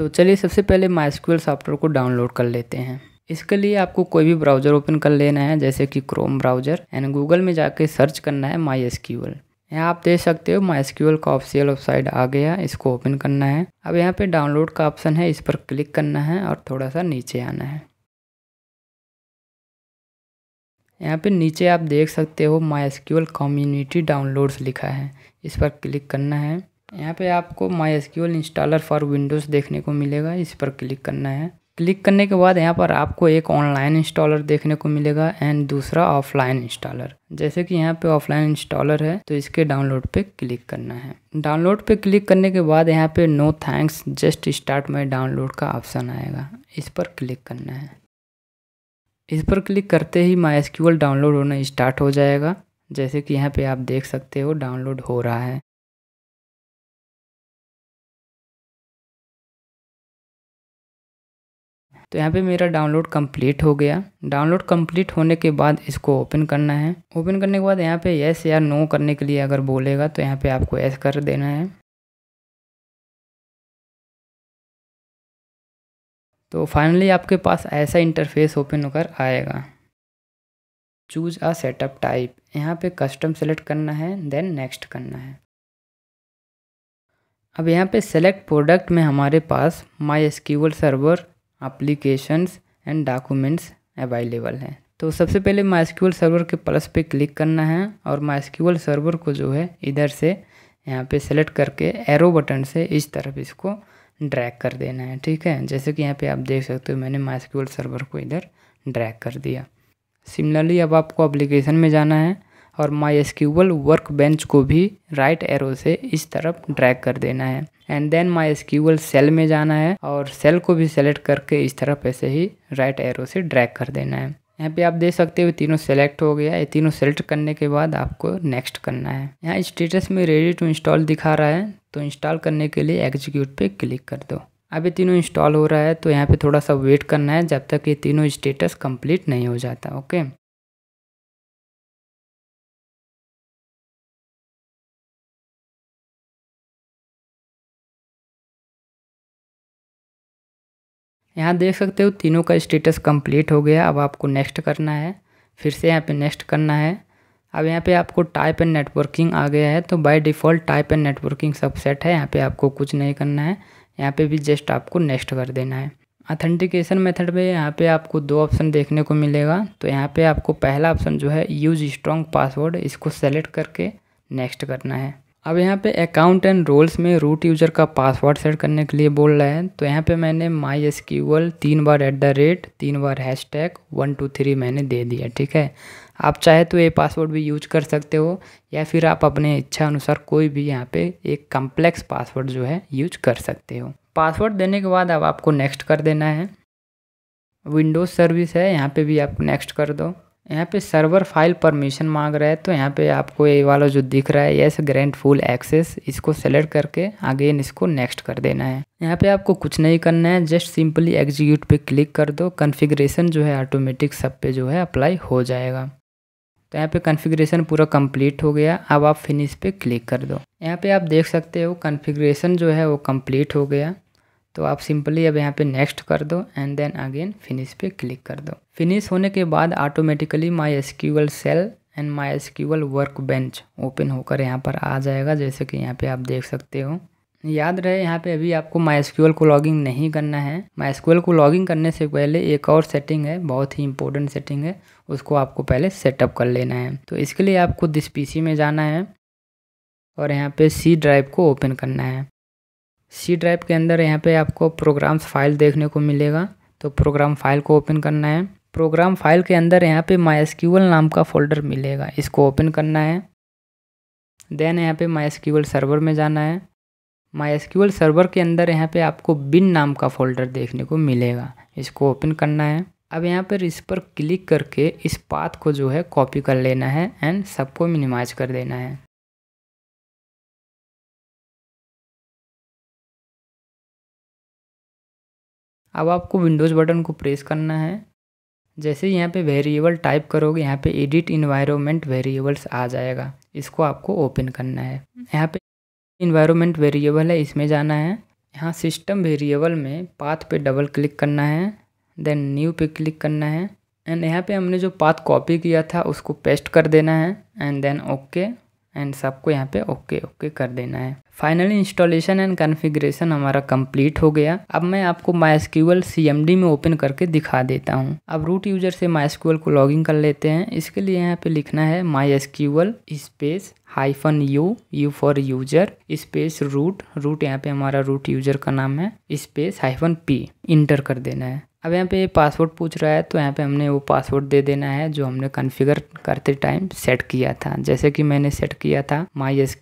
तो चलिए सबसे पहले माई सॉफ्टवेयर को डाउनलोड कर लेते हैं। इसके लिए आपको कोई भी ब्राउज़र ओपन कर लेना है, जैसे कि क्रोम ब्राउज़र एंड गूगल में जाके सर्च करना है माई एस यहाँ आप देख सकते हो माई एसक्यूएल का ऑफिशियल वेबसाइट आ गया, इसको ओपन करना है। अब यहाँ पे डाउनलोड का ऑप्शन है, इस पर क्लिक करना है और थोड़ा सा नीचे आना है। यहाँ पे नीचे आप देख सकते हो माई एसक्यूएल कम्युनिटी डाउनलोड्स लिखा है, इस पर क्लिक करना है। यहाँ पे आपको MySQL installer for Windows देखने को मिलेगा, इस पर क्लिक करना है। क्लिक करने के बाद यहाँ पर आपको एक ऑनलाइन इंस्टॉलर देखने को मिलेगा एंड दूसरा ऑफलाइन इंस्टॉलर जैसे कि यहाँ पे ऑफलाइन इंस्टॉलर है तो इसके डाउनलोड पे क्लिक करना है। डाउनलोड पे क्लिक करने के बाद यहाँ पे no thanks just start my download का ऑप्शन आएगा। इस पर क्लिक करना है। इस पर क्लिक करते ही माई डाउनलोड होना स्टार्ट हो जाएगा। जैसे कि यहाँ पे आप देख सकते हो डाउनलोड हो रहा है। तो यहाँ पे मेरा डाउनलोड कंप्लीट हो गया। डाउनलोड कंप्लीट होने के बाद इसको ओपन करना है। ओपन करने के बाद यहाँ पे यस या नो करने के लिए अगर बोलेगा तो यहाँ पे आपको यस कर देना है। तो फाइनली आपके पास ऐसा इंटरफेस ओपन होकर आएगा। चूज़ अ सेटअप टाइप यहाँ पे कस्टम सेलेक्ट करना है देन नेक्स्ट करना है। अब यहाँ पे सेलेक्ट प्रोडक्ट में हमारे पास MySQL server applications and documents available हैं। तो सबसे पहले माई एसक्यूएल सर्वर के प्लस पे क्लिक करना है और माई एसक्यूएल सर्वर को जो है इधर से यहाँ पे सेलेक्ट करके एरो बटन से इस तरफ़ इसको ड्रैग कर देना है, ठीक है? जैसे कि यहाँ पे आप देख सकते हो मैंने माई सर्वर को इधर ड्रैग कर दिया। सिमिलरली अब आपको एप्लीकेशन में जाना है। और माई एसक्यूबल वर्क बेंच को भी राइट right एरो से इस तरफ़ ड्रैग कर देना है। And then MySQL shell में जाना है और सेल को भी सेलेक्ट करके इस तरफ़ ऐसे ही राइट एरो से ड्रैग कर देना है। यहाँ पे आप देख सकते हो तीनों सेलेक्ट हो गया। ये तीनों सेलेक्ट करने के बाद आपको नेक्स्ट करना है। यहाँ स्टेटस में रेडी टू इंस्टॉल दिखा रहा है तो इंस्टॉल करने के लिए एग्जीक्यूट पे क्लिक कर दो। अब ये तीनों इंस्टॉल हो रहा है तो यहाँ पे थोड़ा सा वेट करना है जब तक ये तीनों स्टेटस कंप्लीट नहीं हो जाता ओके यहाँ देख सकते हो तीनों का स्टेटस कंप्लीट हो गया। अब आपको नेक्स्ट करना है। फिर से यहाँ पे नेक्स्ट करना है। अब यहाँ पे आपको टाइप एंड नेटवर्किंग आ गया है। तो by default type and networking सब सेट है। यहाँ पे आपको कुछ नहीं करना है। यहाँ पे भी जस्ट आपको नेक्स्ट कर देना है। अथेंटिकेशन मेथड में यहाँ पे आपको दो ऑप्शन देखने को मिलेगा। तो यहाँ पे आपको पहला ऑप्शन जो है यूज़ स्ट्रॉन्ग पासवर्ड इसको सेलेक्ट करके नेक्स्ट करना है। अब यहाँ पे अकाउंट एंड रोल्स में रूट यूज़र का पासवर्ड सेट करने के लिए बोल रहा है। तो यहाँ पे मैंने माई एस तीन बार एट द रेट तीन बार hashtag one two three मैंने दे दिया, ठीक है? आप चाहे तो ये पासवर्ड भी यूज़ कर सकते हो, या फिर आप अपने इच्छा अनुसार कोई भी यहाँ पे एक कम्प्लेक्स पासवर्ड जो है यूज़ कर सकते हो। पासवर्ड देने के बाद अब आपको नेक्स्ट कर देना है। विंडोज़ सर्विस है, यहाँ पे भी आप नेक्स्ट कर दो। यहाँ पे सर्वर फ़ाइल परमिशन मांग रहा है तो यहाँ पे आपको ये वाला जो दिख रहा है यस ग्रैंड फुल एक्सेस इसको सेलेक्ट करके अगेन इसको नेक्स्ट कर देना है। यहाँ पे आपको कुछ नहीं करना है जस्ट सिंपली एग्जीक्यूट पे क्लिक कर दो कन्फिग्रेशन जो है ऑटोमेटिक सब पे जो है अप्लाई हो जाएगा। तो यहाँ पे कन्फिग्रेशन पूरा कंप्लीट हो गया, अब आप फिनिश पे क्लिक कर दो। यहाँ पे आप देख सकते हो कन्फिग्रेशन जो है वो कंप्लीट हो गया। तो आप सिंपली अब यहाँ पे नेक्स्ट कर दो एंड देन अगेन फिनिश पे क्लिक कर दो। फिनिश होने के बाद automatically my SQL shell and my SQL workbench open होकर यहाँ पर आ जाएगा, जैसे कि यहाँ पे आप देख सकते हो। याद रहे, यहाँ पे अभी आपको माई एसक्यूएल को लॉगिंग नहीं करना है। माई एसक्यूएल को लॉगिंग करने से पहले एक और सेटिंग है, बहुत ही इंपॉर्टेंट सेटिंग है, उसको आपको पहले सेटअप कर लेना है। तो इसके लिए आपको दिस पीसी में जाना है और यहाँ पे सी ड्राइव को ओपन करना है। सी ड्राइव के अंदर यहाँ पे आपको प्रोग्राम्स फ़ाइल देखने को मिलेगा। तो प्रोग्राम फ़ाइल को ओपन करना है। प्रोग्राम फ़ाइल के अंदर यहाँ पे माई नाम का फोल्डर मिलेगा। इसको ओपन करना है। देन यहाँ पे माई सर्वर में जाना है। माई सर्वर के अंदर यहाँ पे आपको बिन नाम का फोल्डर देखने को मिलेगा। इसको ओपन करना है। अब यहाँ पर इस पर क्लिक करके इस पाथ को जो है कॉपी कर लेना है एंड सबको मिनिमाइज कर देना है। अब आपको विंडोज़ बटन को प्रेस करना है। जैसे यहाँ पे वेरिएबल टाइप करोगे, यहाँ पे एडिट इन्वायरमेंट वेरिएबल्स आ जाएगा। इसको आपको ओपन करना है। यहाँ पे इन्वायरमेंट वेरिएबल है, इसमें जाना है। यहाँ सिस्टम वेरिएबल में पाथ पे डबल क्लिक करना है। देन न्यू पे क्लिक करना है। एंड यहाँ पे हमने जो पाथ कॉपी किया था, उसको पेस्ट कर देना है। एंड देन ओके एंड सबको यहाँ पे ओके ओके कर देना है। फाइनली इंस्टॉलेशन एंड कॉन्फ़िगरेशन हमारा कंप्लीट हो गया। अब मैं आपको माई एसक्यूएल सी में ओपन करके दिखा देता हूँ। अब रूट यूज़र से माई एसक्यूएल को लॉगिन कर लेते हैं। इसके लिए यहाँ पे लिखना है MySQL space hyphen u u for user space root root यहाँ पे हमारा रूट यूज़र का नाम है स्पेस हाइफन पी इंटर कर देना है। अब यहाँ पे पासवर्ड पूछ रहा है तो यहाँ पे हमने वो पासवर्ड दे देना है, जो हमने कॉन्फ़िगर करते टाइम सेट किया था। जैसे कि मैंने सेट किया था माई एस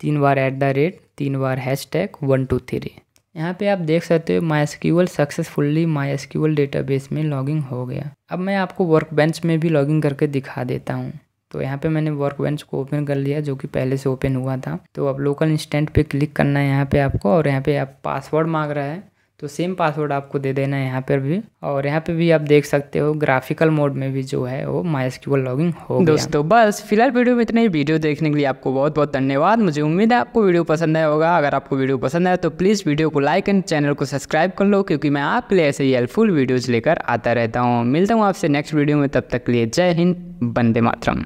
तीन बार एट द रेट तीन बार hashtag one two three यहाँ पे आप देख सकते हो my S SQL successfully MySQL database में लॉगिंग हो गया। अब मैं आपको वर्क बेंच में भी लॉगिंग करके दिखा देता हूँ। तो यहाँ पे मैंने वर्क बेंच को ओपन कर लिया, जो कि पहले से ओपन हुआ था। तो अब लोकल इंस्टेंट पे क्लिक करना है यहाँ पे आपको, और यहाँ पे आप पासवर्ड मांग रहा है। तो सेम पासवर्ड आपको दे देना है यहाँ पर भी। और यहाँ पे भी आप देख सकते हो ग्राफिकल मोड में भी जो है वो माई एसक्यूएल लॉगिंग हो दोस्तों, बस, फ़िलहाल वीडियो में इतना ही। वीडियो देखने के लिए आपको बहुत बहुत धन्यवाद। मुझे उम्मीद है आपको वीडियो पसंद आया होगा। अगर आपको वीडियो पसंद आया तो प्लीज़ वीडियो को लाइक एंड चैनल को सब्सक्राइब कर लो, क्योंकि मैं आपके लिए ऐसे ही हेल्पफुल वीडियोज़ लेकर आता रहता हूँ। मिलता हूँ आपसे नेक्स्ट वीडियो में। तब तक लिए जय हिंद बंदे मातरम।